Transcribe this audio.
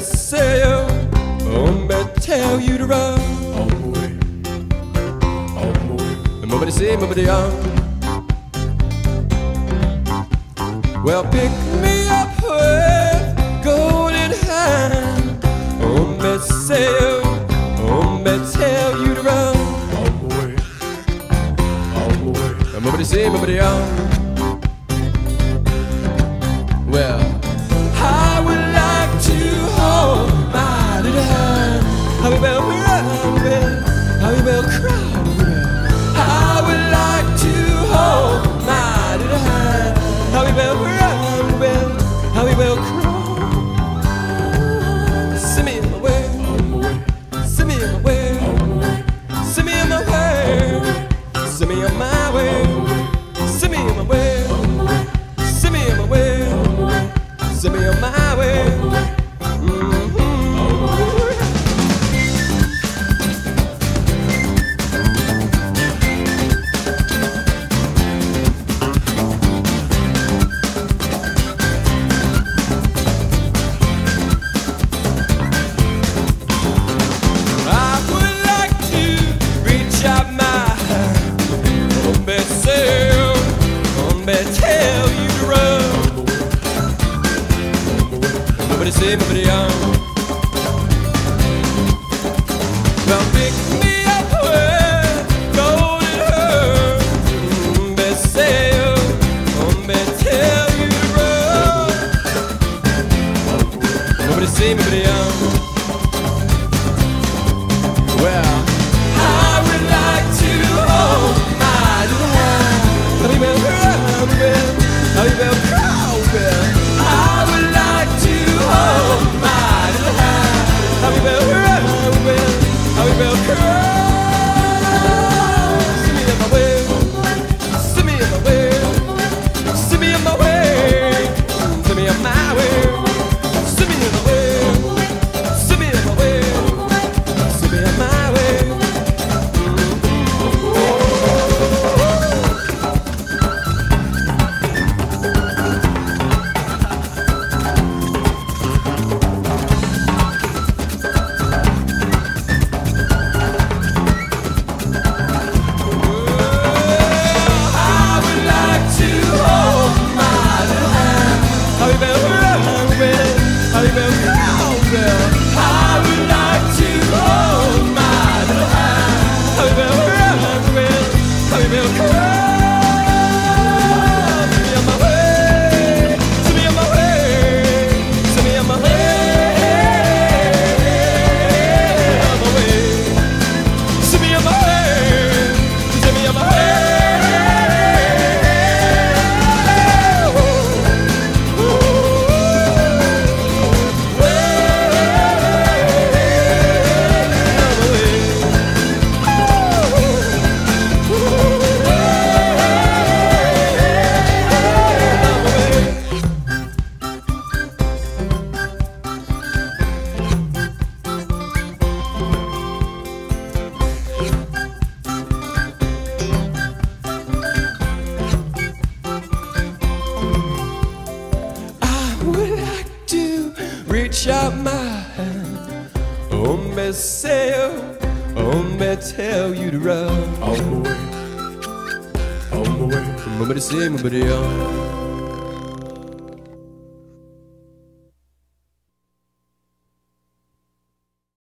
better sail, on tell you to run. Oh boy, oh boy. Nobody say, nobody on. Well, pick me up with golden hand, on better sail, tell you to run. Oh boy, oh boy. Nobody say, nobody on. way. Send me on my way. Send me on my way. Send me on my way. sempre. Well, pick me up when golden it hurt. Mm, best sail, um, best tell you to run. Nobody see me brilhando. chamar Hombre sail Hombre tell you to run All the way on my way Hombre say, hombre